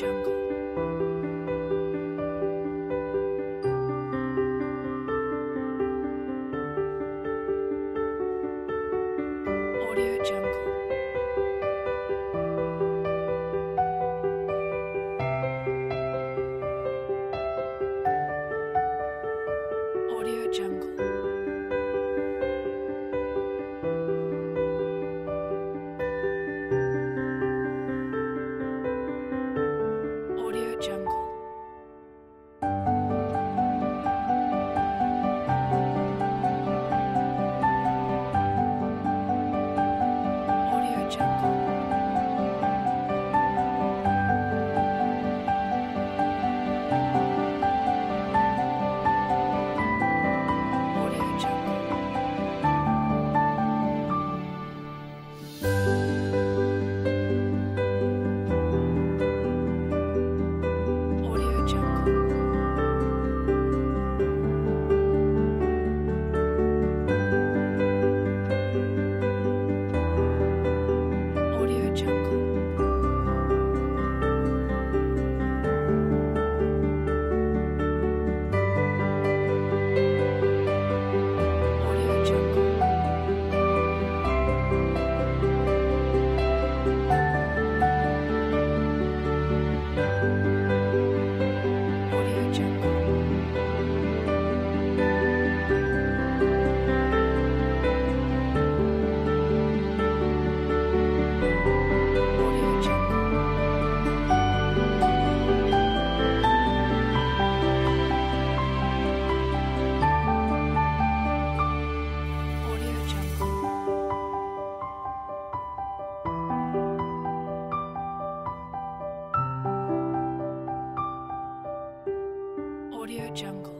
Jungle. Jungle. 穿过 Audio Jungle.